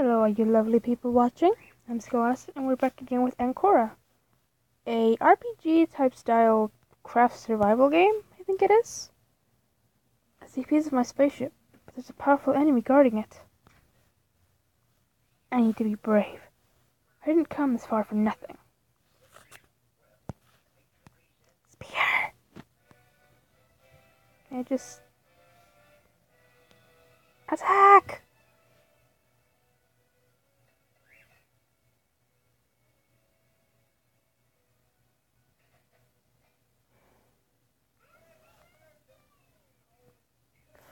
Hello, all you lovely people watching. I'm Scholastic, and we're back again with Ankora, a RPG type style craft survival game. I think it is. I see a piece of my spaceship, but there's a powerful enemy guarding it. I need to be brave. I didn't come this far for nothing. Spear. I just attack?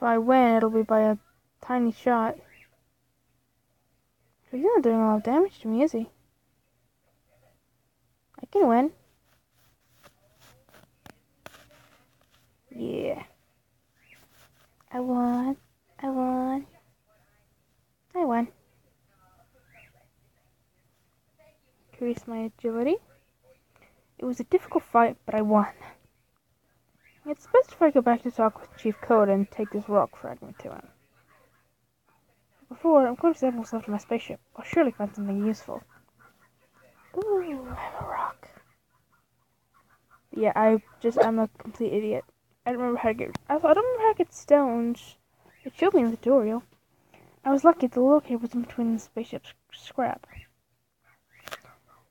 I win, it'll be by a tiny shot. He's not doing a lot of damage to me, is he? I can win. Yeah. I won. I won. I won. Increase my agility. It was a difficult fight, but I won. It's best if I go back to talk with Chief Code and take this rock fragment to him. Before, I'm going to send myself to my spaceship. I'll surely find something useful. Ooh, I have a rock. Yeah, I just, I'm a complete idiot. I don't remember how to get, I, I don't remember how to get stones. It showed me in the tutorial. I was lucky the locator was in between the spaceship's scrap.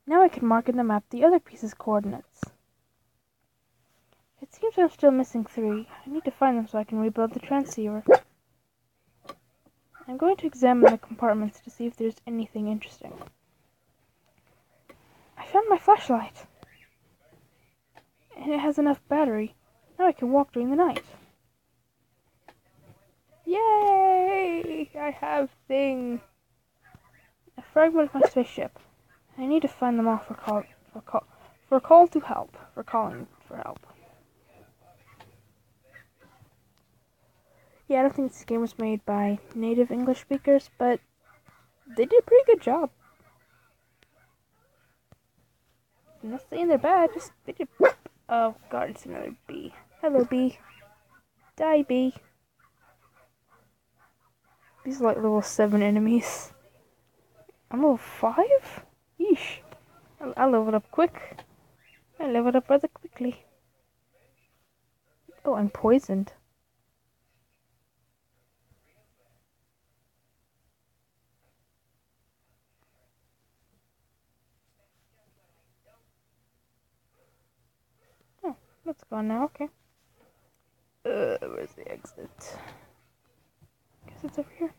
Now I can mark in the map the other piece's coordinates. It seems I'm still missing three. I need to find them so I can rebuild the transceiver. I'm going to examine the compartments to see if there's anything interesting. I found my flashlight. And it has enough battery. Now I can walk during the night. Yay! I have thing. A fragment of my spaceship. I need to find them all for call for call for call to help. For calling for help. Yeah, I don't think this game was made by native English speakers, but they did a pretty good job. I'm not saying they're bad, just they did. Oh god, it's another bee. Hello, bee. Die, bee. These are like level 7 enemies. I'm level 5? Yeesh. I'll, I'll level up quick. I leveled up rather quickly. Oh, I'm poisoned. Let's go now, okay. Uh, where's the exit? I Guess it's over here.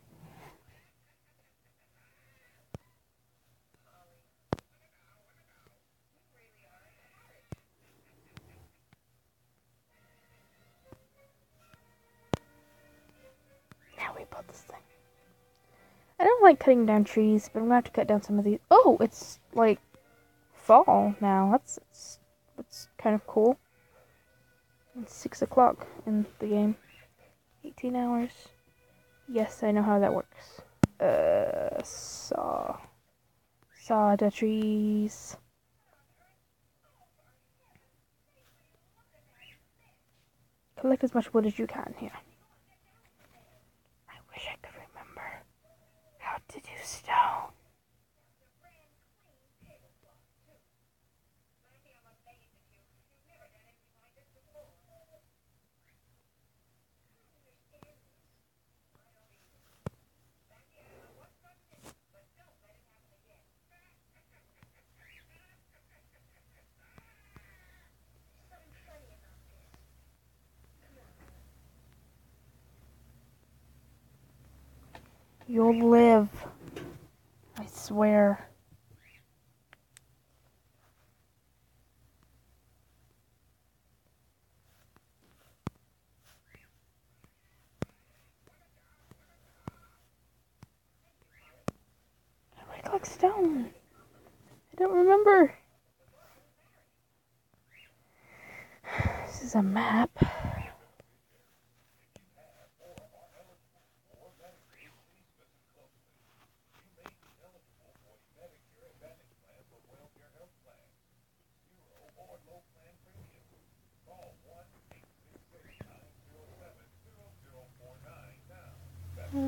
Now we build this thing. I don't like cutting down trees, but I'm gonna have to cut down some of these. Oh, it's like fall now. That's that's, that's kind of cool. 6 o'clock in the game. 18 hours. Yes, I know how that works. Uh, saw. Saw the trees. Collect as much wood as you can here. I wish I could remember how to do stone. You'll live. I swear. I collect stone. I don't remember. This is a map. So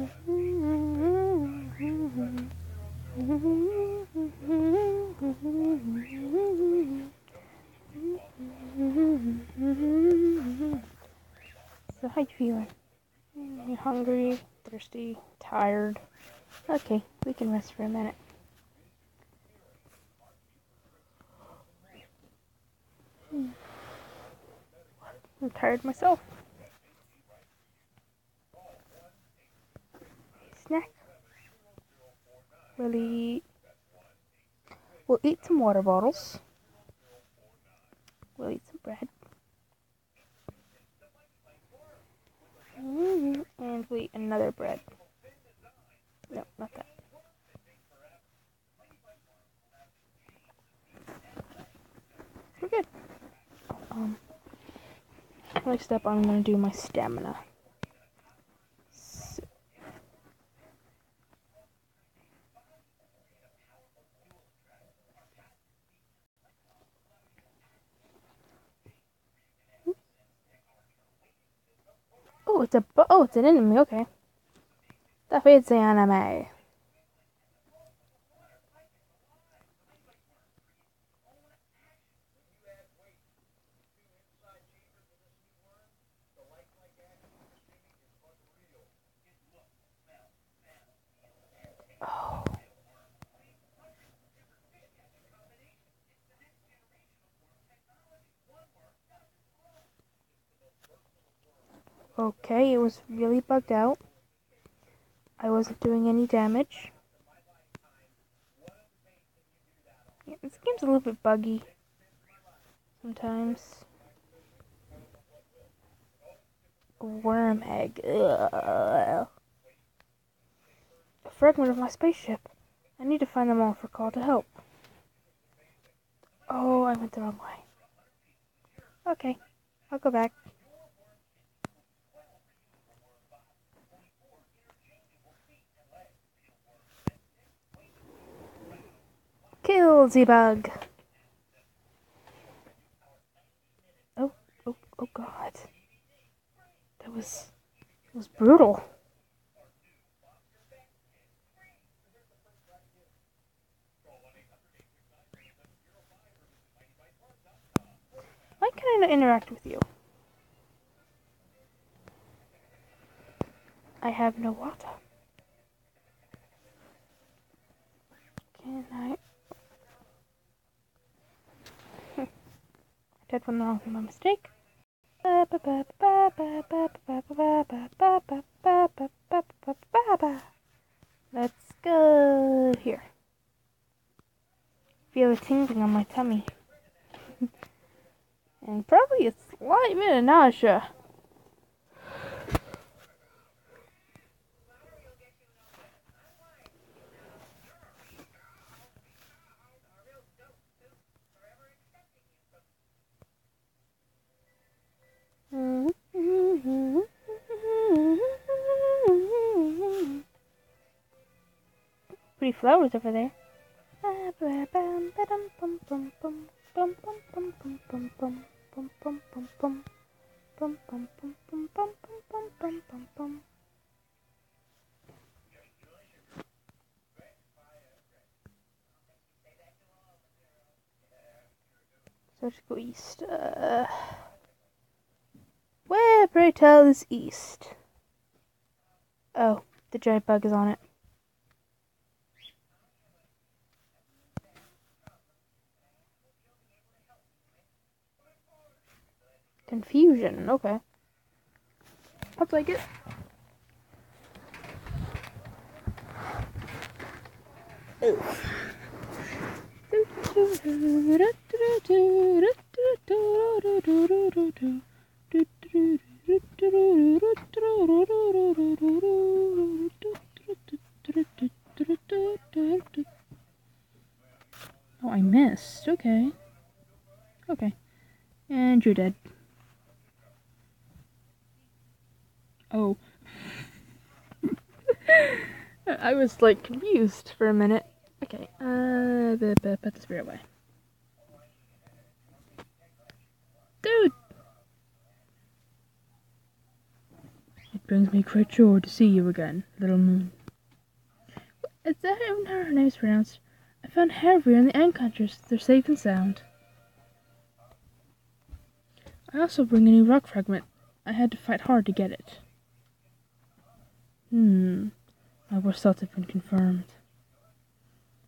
how you feeling? You hungry, thirsty, tired? Okay, we can rest for a minute. Hmm. I'm tired myself. Snack. We'll eat. We'll eat some water bottles. We'll eat some bread. Mm-hmm. And we eat another bread. No, not that. We're good. Um, next up, I'm gonna do my stamina. Oh, it's a bu- oh, it's an enemy. Okay, defeats the enemy. Oh. Okay, it was really bugged out. I wasn't doing any damage. Yeah, this game's a little bit buggy sometimes. Worm egg. Ugh. A fragment of my spaceship. I need to find them all for call to help. Oh, I went the wrong way. Okay, I'll go back. Kill the bug. Oh, oh, oh God. That was, that was brutal. Why can I not interact with you? I have no water. Can? I did one wrong by mistake. Let's go here. Feel a tingling on my tummy. and probably a slight bit of nausea. Flowers over there. So let's go east. Uh, where, pray tell, is east? Oh, the giant bug is on it. Confusion, okay. I'll take it. Oh, I missed. Okay. Okay. And you're dead. Oh. I was like confused for a minute. Okay, uh, put the spirit away. Dude! It brings me great joy to see you again, little moon. Is that even how her name's pronounced? I found Harvey and the Unconscious. They're safe and sound. I also bring a new rock fragment. I had to fight hard to get it. Hmm. My worst thoughts have been confirmed.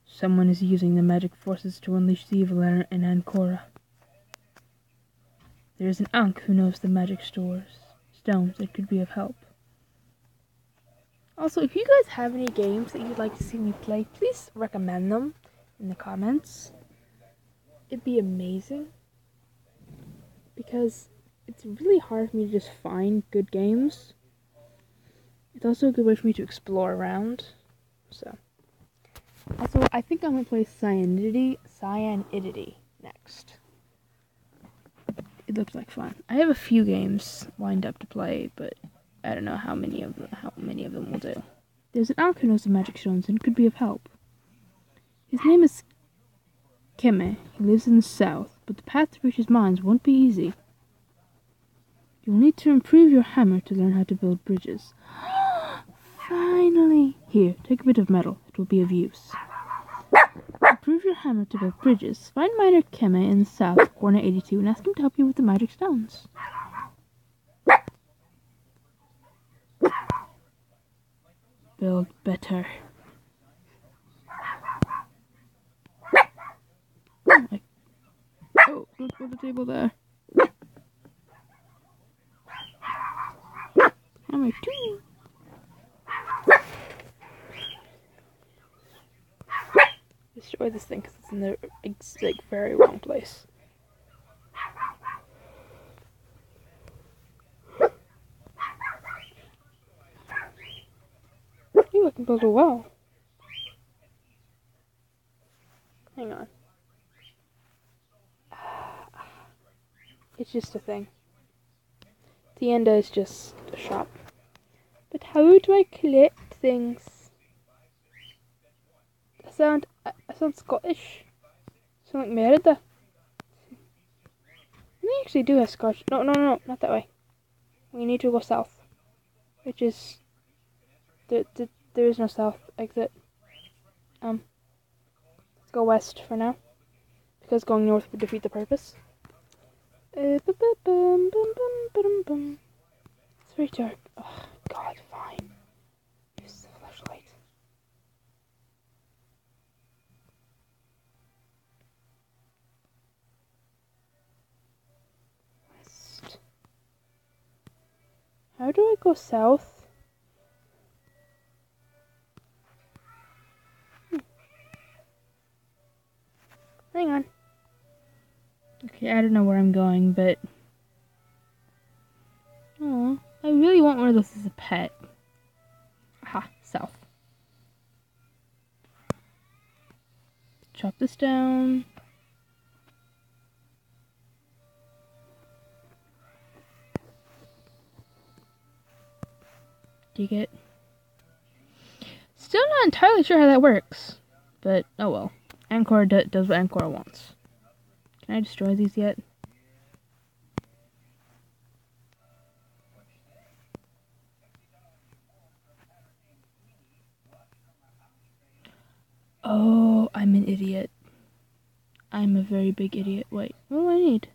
Someone is using the magic forces to unleash the evil in Ankora. There is an Ankh who knows the magic stores, stones that could be of help. Also, if you guys have any games that you'd like to see me play, please recommend them in the comments. It'd be amazing. Because it's really hard for me to just find good games. It's also a good way for me to explore around. So. Also, I think I'm gonna play Cyanidity, Cyanidity next. It looks like fun. I have a few games lined up to play, but I don't know how many of them, how many of them will do. There's an knows the magic stones and could be of help. His name is Keme. He lives in the south, but the path to reach his mines won't be easy. You'll need to improve your hammer to learn how to build bridges. Finally! Here, take a bit of metal. It will be of use. Improve your hammer to build bridges. Find Miner Keme in the south, corner 82, and ask him to help you with the magic stones. Build better. Oh, don't the table there. Hammer two. Destroy this thing because it's in the like very wrong place. I can build a well. Hang on. It's just a thing. The end is just a shop. But how do I collect things? Sound sound Scottish. Sound like Merida. We actually do have Scottish. No, no, no, not that way. We need to go south, which is the the there is no south exit. Um, let's go west for now, because going north would defeat the purpose. Uh, it's very dark. Oh, God, fine. Use the flashlight. West. How do I go south? Hmm. Hang on. Okay, I don't know where I'm going, but... Oh, I really want one of those as a pet. Aha, south. Chop this down. Dig it. Still not entirely sure how that works, but oh well. Ankora do does what Ankora wants. Can I destroy these yet? Oh, I'm an idiot. I'm a very big idiot. Wait, what do I need?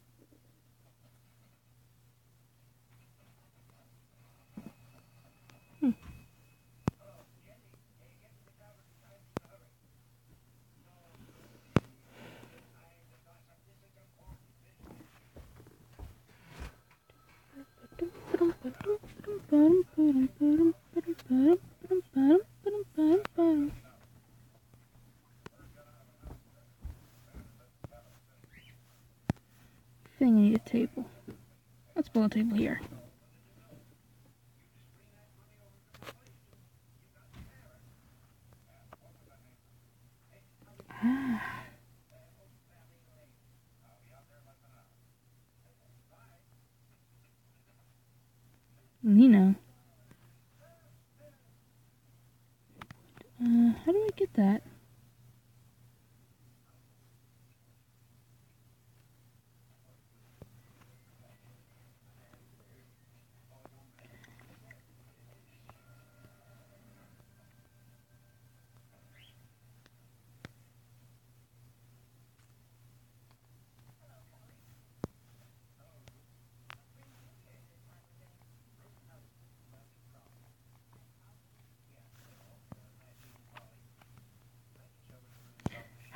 Thing I need a table. Let's build a table here.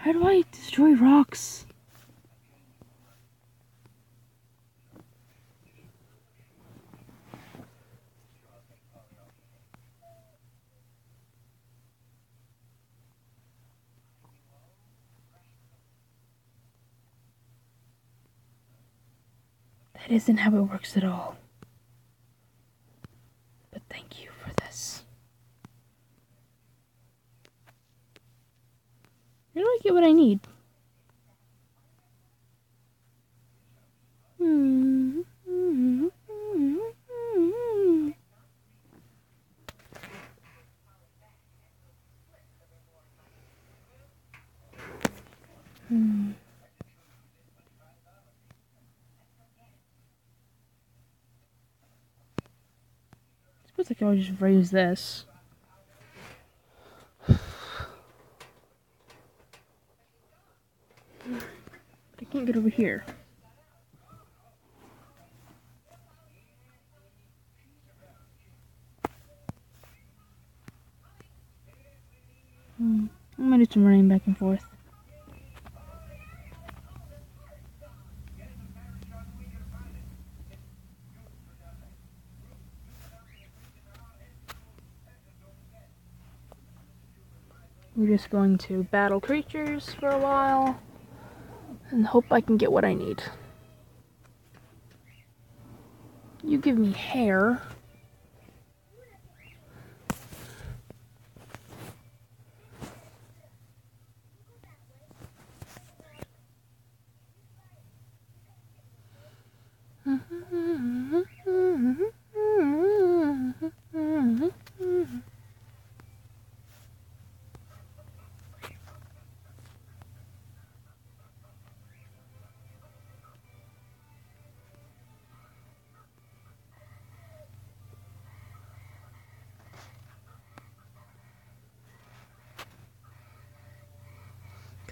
How do I destroy rocks? That isn't how it works at all. But thank you for this. How do I get what I need? Hmm. Hmm. suppose I could always raise this. But I can't get over here. Hmm. I'm gonna do some running back and forth. We're just going to battle creatures for a while and hope I can get what I need. You give me hair.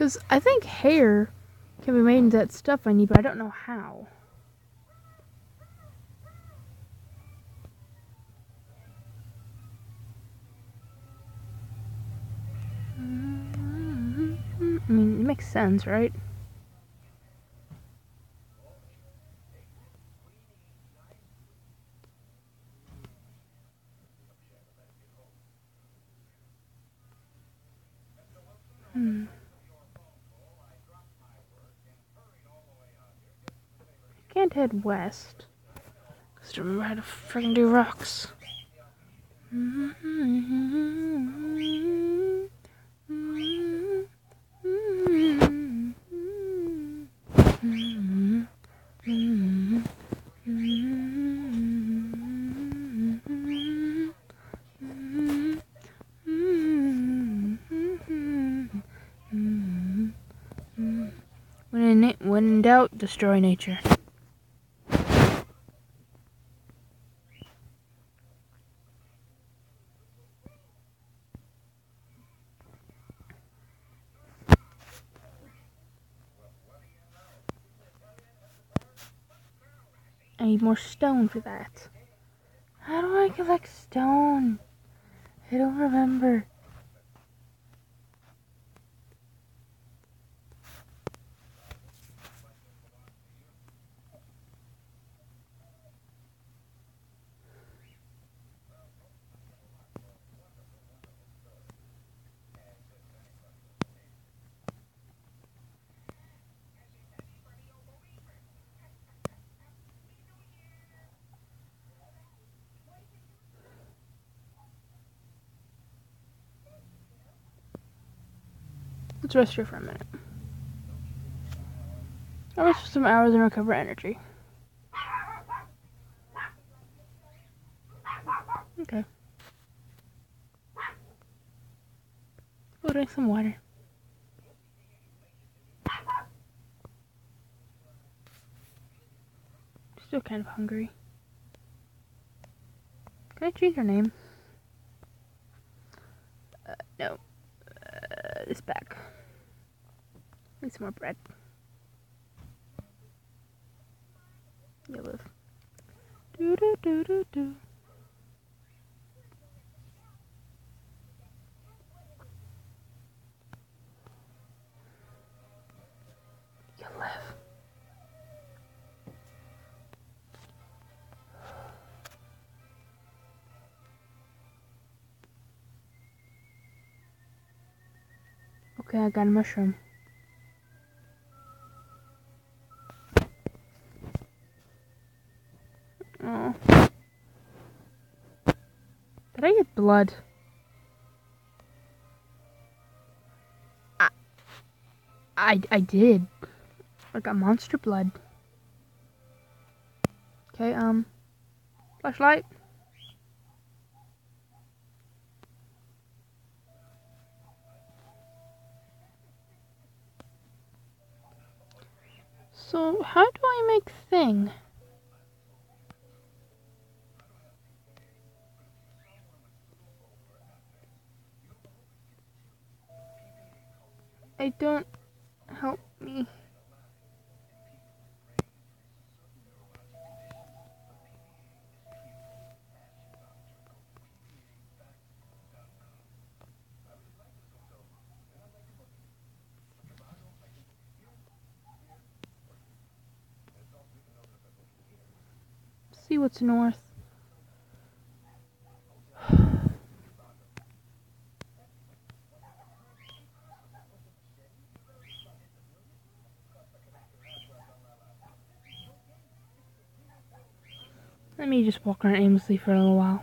Because I think hair can be made into that stuff I need, but I don't know how. I mean, it makes sense, right? Hmm. Can't head west. Cause I remember how to freaking do rocks. When in doubt, destroy nature. Need more stone for that. How do I collect stone? I don't remember. Let's rest here for a minute. I'll rest for some hours and recover energy. Okay. Go drink some water. Still kind of hungry. Can I change her name? Uh, no. Uh, this back. Need some more bread. You live. Do do do do do. You live. Okay, I got a mushroom. Did I get blood? I, I, I did. I got monster blood. Okay, um, flashlight. So, how do I make thing? I don't help me. See what's north. Let me just walk around aimlessly for a little while.